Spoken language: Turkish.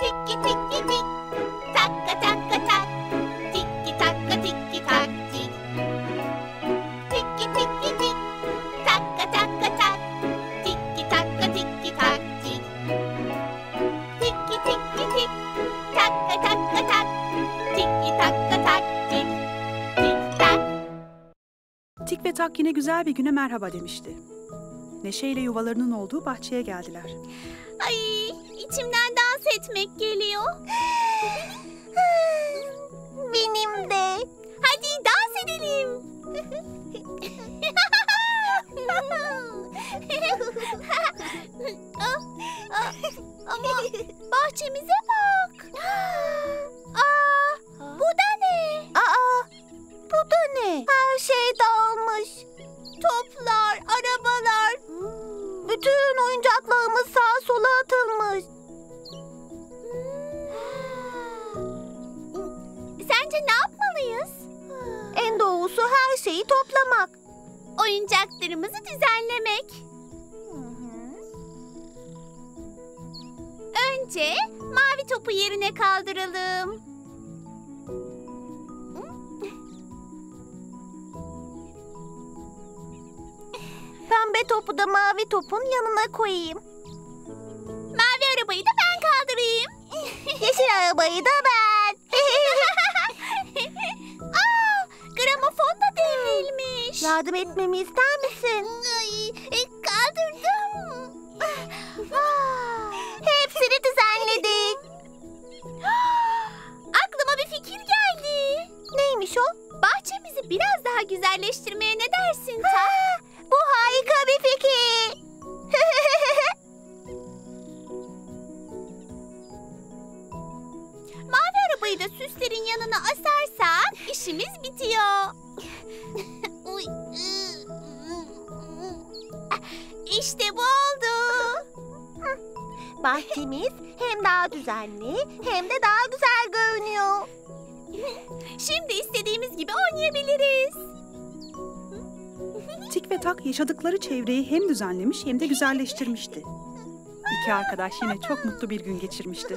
Tikki tikki tik. Takka takka tak. Tikki takka tikki tak tik. Tikki tikki tik. Takka takka tak. Tikki takka tikki tak tik. Tikki tikki tik. Takka takka tak. Tikki takka tak tik. Tik tak. Tik ve Tak yine güzel bir güne merhaba demişti. Neşeyle yuvalarının olduğu bahçeye geldiler. Ay içimden etmek geliyor. Benim de. Hadi dans edelim. Ama bahçemize bak. Sence ne yapmalıyız? En doğrusu her şeyi toplamak. Oyuncaklarımızı düzenlemek. Önce mavi topu yerine kaldıralım. Pembe topu da mavi topun yanına koyayım. Mavi arabayı da ben kaldırayım. Yeşil arabayı da ben. Yardım etmemi ister misin? Ay, kaldırdım. Hepsini düzenledik. Aklıma bir fikir geldi. Neymiş o? Bahçemizi biraz daha güzelleştirmeye ne dersin Ta? Bu harika bir fikir. Mavi arabayı da süslerin yanına asarsak işimiz bitiyor. İşte bu oldu. Bahçemiz hem daha düzenli hem de daha güzel görünüyor. Şimdi istediğimiz gibi oynayabiliriz. Tik ve Tak yaşadıkları çevreyi hem düzenlemiş hem de güzelleştirmişti. İki arkadaş yine çok mutlu bir gün geçirmişti.